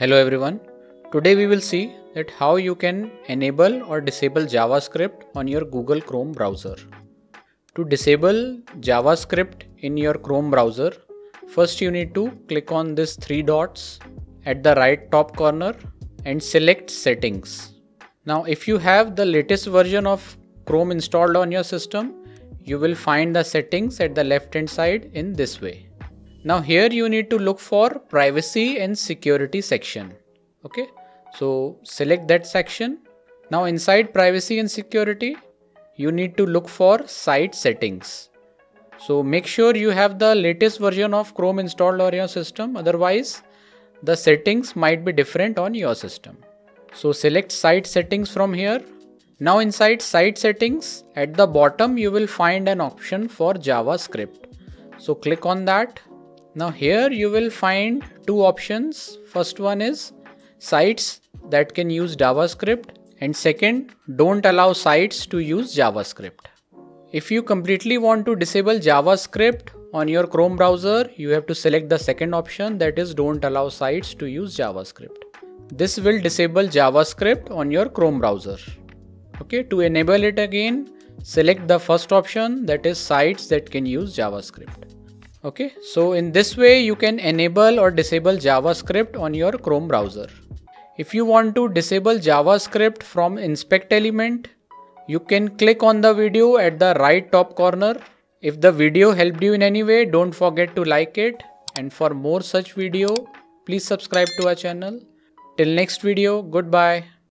Hello everyone. Today we will see that how you can enable or disable JavaScript on your Google Chrome browser. To disable JavaScript in your Chrome browser, first you need to click on this three dots at the right top corner and select settings. Now if you have the latest version of Chrome installed on your system, you will find the settings at the left hand side in this way. Now here you need to look for privacy and security section. Okay, so select that section. Now inside privacy and security, you need to look for site settings. So make sure you have the latest version of Chrome installed on your system. Otherwise, the settings might be different on your system. So select site settings from here now inside site settings, at the bottom you will find an option for JavaScript. So click on that. Now here you will find two options. First one is sites that can use JavaScript and second don't allow sites to use JavaScript. If you completely want to disable JavaScript on your Chrome browser, you have to select the second option that is don't allow sites to use JavaScript. This will disable JavaScript on your Chrome browser okay to enable it again select the first option that is sites that can use javascript okay so in this way you can enable or disable javascript on your chrome browser. If you want to disable javascript from inspect element you can click on the video at the right top corner. If the video helped you in any way don't forget to like it. And for more such video please subscribe to our channel. Till next video goodbye